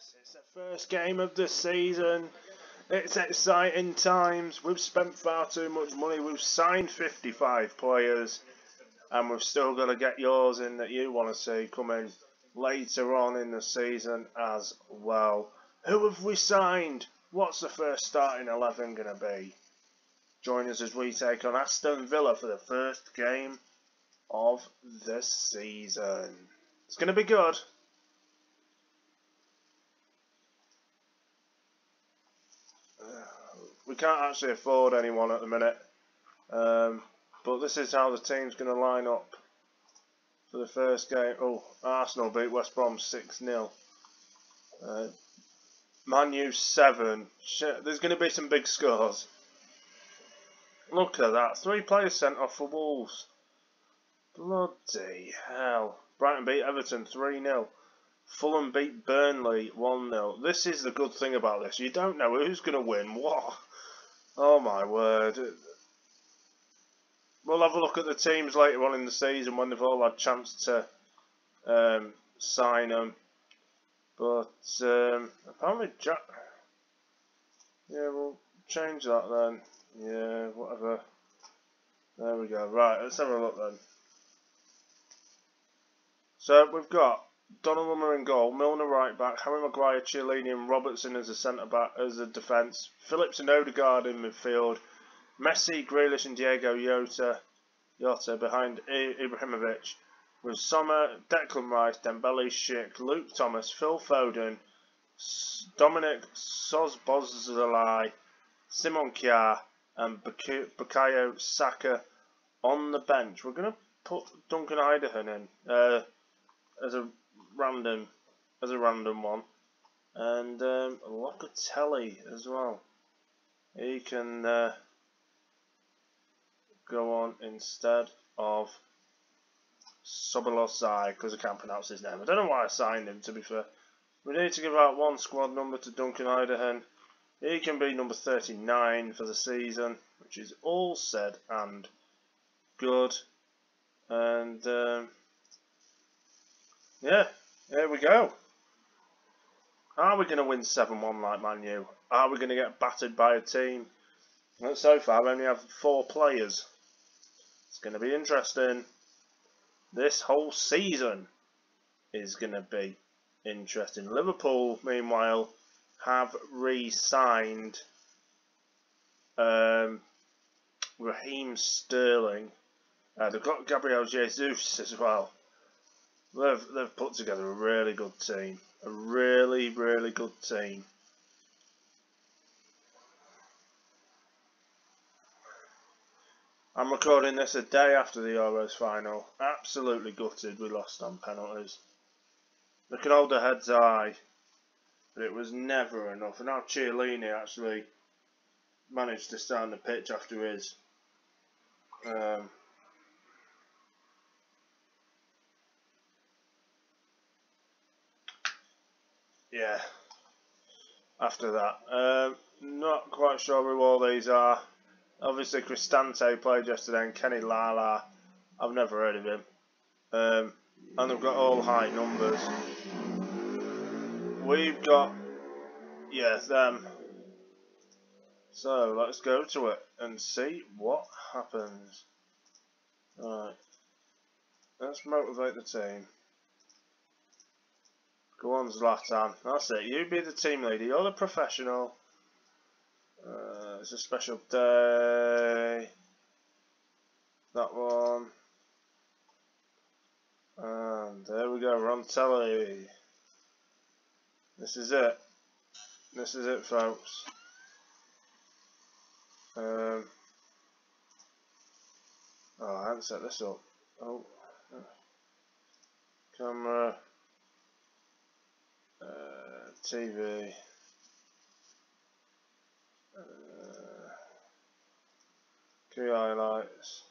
Yes, it's the first game of the season. It's exciting times. We've spent far too much money. We've signed 55 players. And we've still got to get yours in that you want to see coming later on in the season as well. Who have we signed? What's the first starting 11 going to be? Join us as we take on Aston Villa for the first game of the season. It's going to be good. We can't actually afford anyone at the minute. Um, but this is how the team's going to line up for the first game. Oh, Arsenal beat West Brom 6-0. Uh, Man U 7. Shit, there's going to be some big scores. Look at that. Three players sent off for Wolves. Bloody hell. Brighton beat Everton 3-0. Fulham beat Burnley 1-0. This is the good thing about this. You don't know who's going to win what. Oh my word. We'll have a look at the teams later on in the season when they've all had a chance to um, sign them. But um, apparently Jack... Yeah, we'll change that then. Yeah, whatever. There we go. Right, let's have a look then. So we've got Donnarumma in goal, Milner right back, Harry Maguire, Chiellini and Robertson as a centre back as a defence, Phillips and Odegaard in midfield, Messi, Grealish and Diego Yota, Jota behind Ibrahimovic, with Sommer, Declan Rice, Dembele, Schick, Luke Thomas, Phil Foden, Dominic Szoboszlai, Simon Kjaer and Bukayo Saka on the bench. We're going to put Duncan Idahan in uh, as a random as a random one. And um, Locatelli as well. He can uh, go on instead of Sobolosai because I can't pronounce his name. I don't know why I signed him to be fair. We need to give out one squad number to Duncan Idahan. He can be number 39 for the season, which is all said and good. And um, yeah, there we go. Are we going to win 7-1 like Man U? Are we going to get battered by a team that so far only have four players? It's going to be interesting. This whole season is going to be interesting. Liverpool, meanwhile, have re-signed um, Raheem Sterling. Uh, they've got Gabriel Jesus as well. They've, they've put together a really good team. A really, really good team. I'm recording this a day after the Euros final. Absolutely gutted we lost on penalties. They can hold their heads high, but it was never enough. And now Chiellini actually managed to stand the pitch after his um, yeah, after that. Um, not quite sure who all these are. Obviously, Cristante played yesterday and Kenny Lala. I've never heard of him. Um, and they've got all high numbers. We've got, yes, them. So, let's go to it and see what happens. Alright. Let's motivate the team. Go on, Zlatan. That's it. You be the team leader. You're the professional. Uh, it's a special day. That one. And there we go. Ron telly. This is it. This is it, folks. Um, oh, I haven't set this up. Oh. Camera. TV. Uh, key highlights.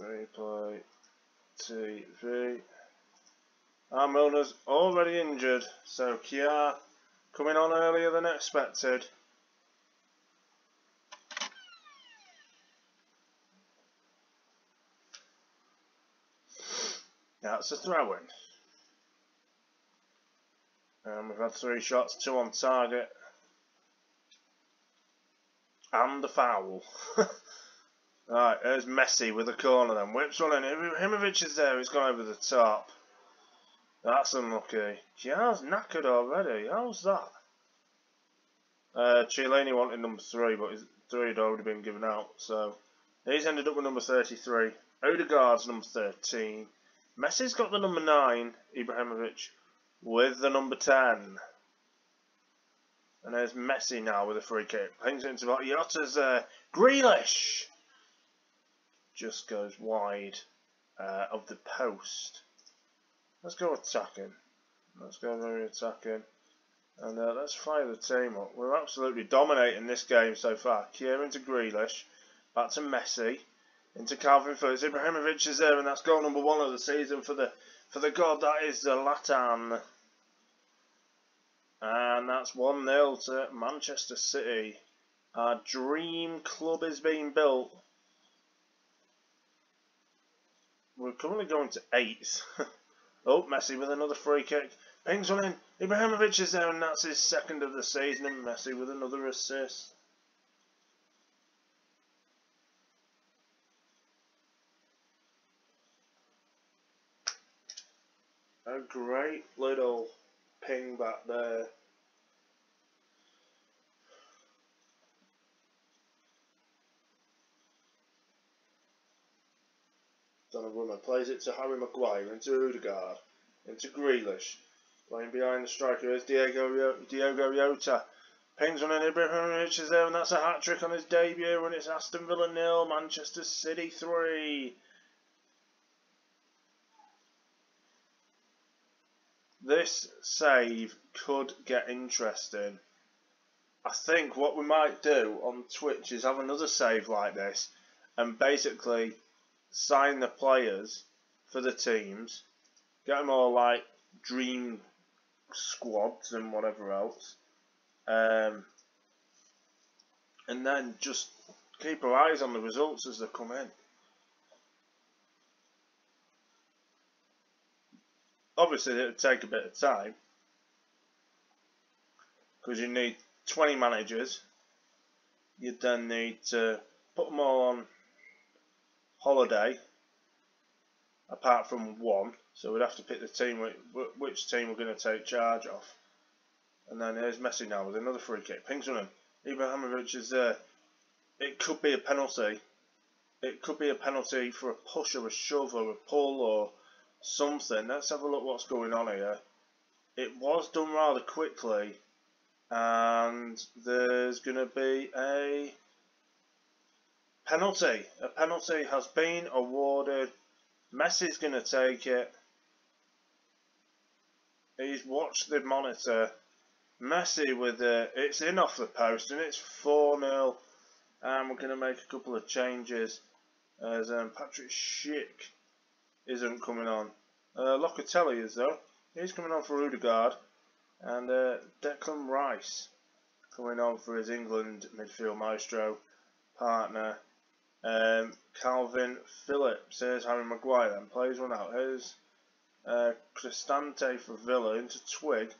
Replay. TV. Our Milner's already injured, so Kjaer coming on earlier than expected. That's a throw-in. And we've had three shots, two on target. And the foul. Alright, there's Messi with the corner then. Whips one in. Ibrahimovic is there. He's gone over the top. That's unlucky. Gia's knackered already. How's that? Uh, Chiellini wanted number three, but his three had already been given out. So he's ended up with number 33. Odegaard's number 13. Messi's got the number 9, Ibrahimovic, with the number 10. And there's Messi now with a free kick. It into Yotta's uh, Grealish. Just goes wide uh, of the post. Let's go attacking. Let's go very attacking. And uh, let's fire the team up. We're absolutely dominating this game so far. Kieran to Grealish. Back to Messi. Into Kalvin Phillips. Ibrahimovic is there and that's goal number one of the season for the for the god that is Zlatan. And that's 1-0 to Manchester City. Our dream club is being built. We're currently going to 8th. oh, Messi with another free kick. Pings one in. Ibrahimovic is there and that's his second of the season and Messi with another assist. A great little ping back there. Donnarumma plays it to Harry Maguire, into Odegaard, into Grealish. Playing behind the striker is Diego, Diego Jota. Pings on an Ibrahimovic is there, and that's a hat trick on his debut, and it's Aston Villa nil, Manchester City 3. This save could get interesting. I think what we might do on Twitch is have another save like this and basically sign the players for the teams, get them all like dream squads and whatever else, um, and then just keep our eyes on the results as they come in. Obviously it would take a bit of time because you need 20 managers. You then need to put them all on holiday apart from one. So we'd have to pick the team which team we're going to take charge of. And then here's Messi now with another free kick. Pings on him. Ibrahimovic is there. It could be a penalty. It could be a penalty for a push or a shove or a pull or something. Let's have a look what's going on here. It was done rather quickly and there's going to be a penalty. A penalty has been awarded. Messi's going to take it. He's watched the monitor. Messi with it. It's in off the post and it's 4-0. And we're going to make a couple of changes as um, Patrick Schick isn't coming on. Uh, Locatelli is though. He's coming on for Odegaard. And uh, Declan Rice coming on for his England midfield maestro partner. Um, Kalvin Phillips. Here's Harry Maguire and plays one out. Here's uh, Cristante for Villa into Twig.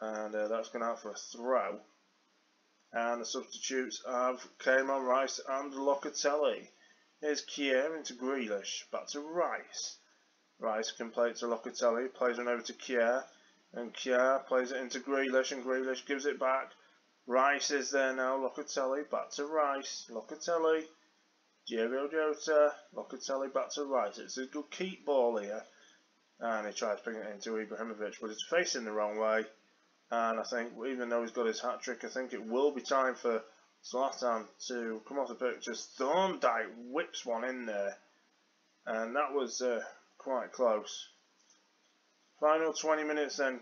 And uh, that's going out for a throw. And the substitutes have came Rice and Locatelli. Here's Kjaer into Grealish, back to Rice. Rice can play it to Locatelli, plays it over to Kjaer, and Kjaer plays it into Grealish, and Grealish gives it back. Rice is there now, Locatelli, back to Rice, Locatelli, Diego Jota, Locatelli back to Rice. It's a good keep ball here. And he tries putting it into Ibrahimovic, but it's facing the wrong way. And I think, even though he's got his hat-trick, I think it will be time for Zlatan to come off the pitch as Thorndyke whips one in there. And that was uh, quite close. Final 20 minutes then.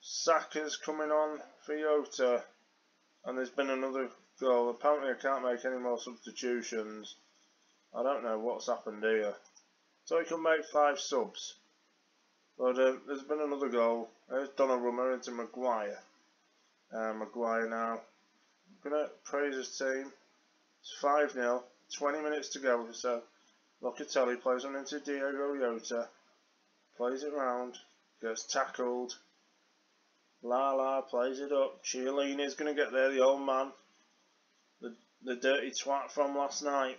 Saka's coming on for Jota. And there's been another goal. Apparently I can't make any more substitutions. I don't know what's happened here. So he can make five subs. But uh, there's been another goal. There's Donnarumma into Maguire. Uh, Maguire now gonna praise his team. It's 5 0, 20 minutes to go, so Locatelli plays on into Diego Jota, plays it round, gets tackled. Lala plays it up. is going to get there, the old man. The, the dirty twat from last night.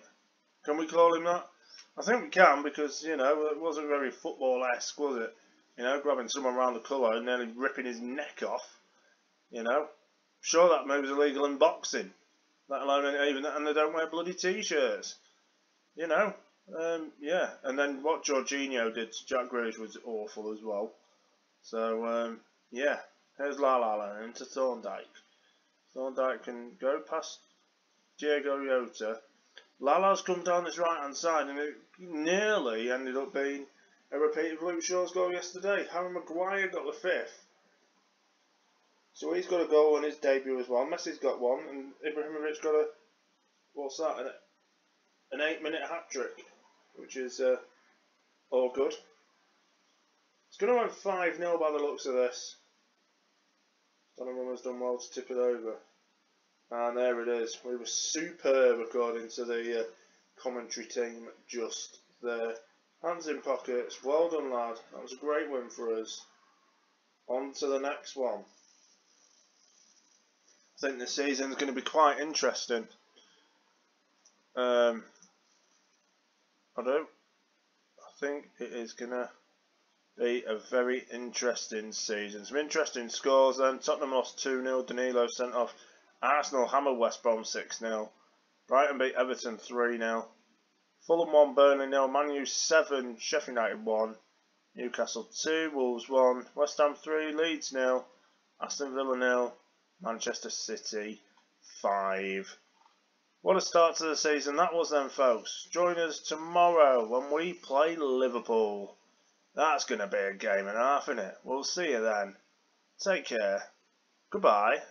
Can we call him that? I think we can because, you know, it wasn't very football-esque, was it? You know, grabbing someone around the collar and nearly ripping his neck off. You know, sure that move's illegal in boxing. Let alone even and they don't wear bloody t-shirts. You know, um, yeah. And then what Jorginho did to Jack Grealish was awful as well. So, um, yeah. Here's La La La into Thorndyke. Thorndyke can go past Diego Jota. Lala's come down this right hand side and it nearly ended up being a repeat of Luke Shaw's goal yesterday. Harry Maguire got the fifth. So he's got a goal on his debut as well. Messi's got one and Ibrahimovic got a, what's that, an, an eight minute hat trick, which is uh, all good. It's going to end 5 0 by the looks of this. Donnarumma's done well to tip it over. And there it is. We were superb according to the uh, commentary team just there. Hands in pockets. Well done, lad. That was a great win for us. On to the next one. I think the season's going to be quite interesting. Um, I don't. I think it is going to be a very interesting season. Some interesting scores then. Tottenham lost 2-0. Danilo sent off. Arsenal hammered West Brom 6-0. Brighton beat Everton 3-0. Fulham 1, Burnley 0. Man U 7, Sheffield United 1. Newcastle 2, Wolves 1. West Ham 3, Leeds 0. Aston Villa 0. Manchester City 5. What a start to the season that was then folks. Join us tomorrow when we play Liverpool. That's going to be a game and a half, isn't it? We'll see you then. Take care. Goodbye.